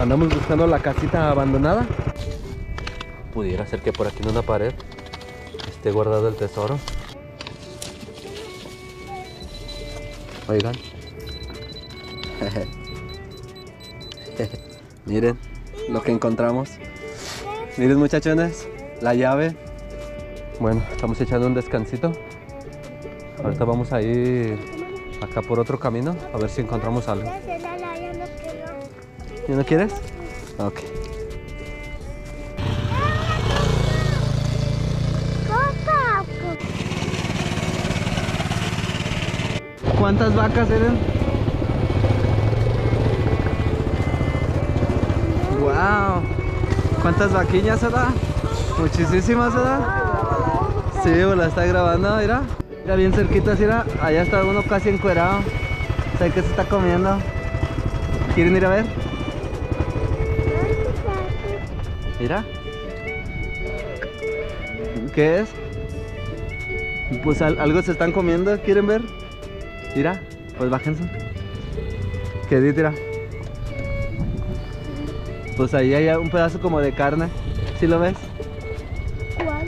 Andamos buscando la casita abandonada. Pudiera ser que por aquí en una pared esté guardado el tesoro. Oigan. Miren lo que encontramos. Miren muchachones, la llave. Bueno, estamos echando un descansito. Ahorita vamos a ir acá por otro camino a ver si encontramos algo. ¿Y no quieres? Ok. ¿Cuántas vacas eran? ¡Wow! ¿Cuántas vaquillas da? Muchísimas da. Sí, la está grabando, mira. Mira bien cerquita, mira. Allá está uno casi encuerado. ¿Sabe qué se está comiendo? ¿Quieren ir a ver? Mira. ¿Qué es? Pues al- algo se están comiendo, ¿quieren ver? Mira, pues bájense. ¿Qué di, tira? Pues ahí hay un pedazo como de carne. ¿Sí lo ves? ¿Cuál?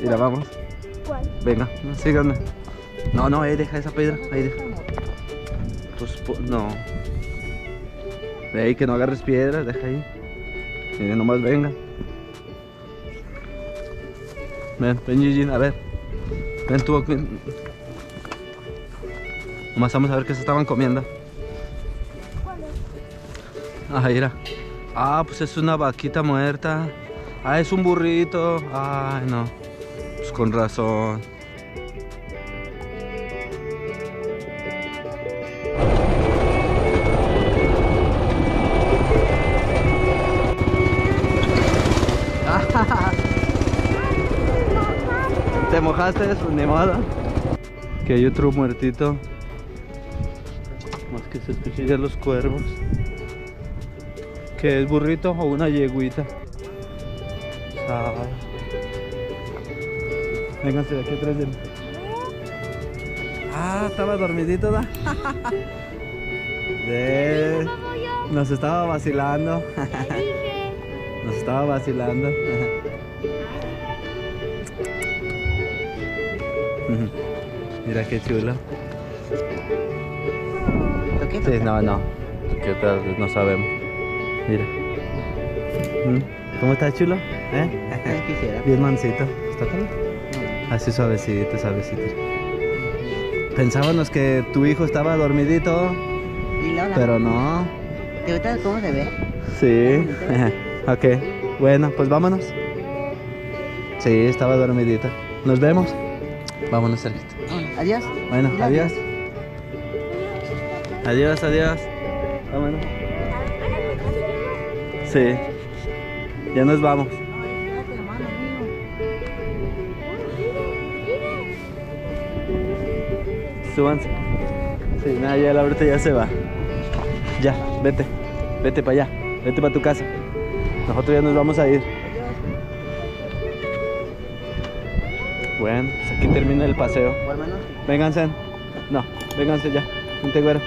Mira, vamos. ¿Cuál? Venga, síganme. No, no, ahí deja esa piedra. Ahí deja. Pues, po- no. Ey, que no agarres piedras, deja ahí. Nomás venga. Ven, ven Gigi, a ver. Ven tú. aquí. Nomás vamos a ver qué se estaban comiendo. Ah, mira. Ah, pues es una vaquita muerta. Ah, es un burrito. Ay, no. Pues con razón. Mojaste? Pues ni modo. Que hay otro muertito. Más que se escuchen ya los cuervos. ¿Que es burrito o una yeguita? Ah. Vénganse de aquí atrás de mí. Ah, estaba dormidito. De... Nos estaba vacilando. Nos estaba vacilando. Mira qué chulo. Sí, no, no. ¿Qué tal? No sabemos. Mira. Mm, ¿Cómo está chulo? ¿Eh? quisiera. Bien mansito. ¿Está todo? Así suavecito, suavecito. Pensábamos que tu hijo estaba dormidito, pero no. ¿te gusta cómo se ve? Sí. ok. Bueno, pues vámonos. Sí, estaba dormidito. Nos vemos. Vámonos, Sergito. Adiós. Bueno, Dile adiós. Adiós, adiós. Vámonos. Sí. Ya nos vamos. Súbanse. Sí, nada, ya la ahorita ya se va. Ya, vete. Vete para allá. Vete para tu casa. Nosotros ya nos vamos a ir. Bueno, pues aquí termina el paseo. ¿O hermano? Vénganse. No, vénganse ya. Vente, güero.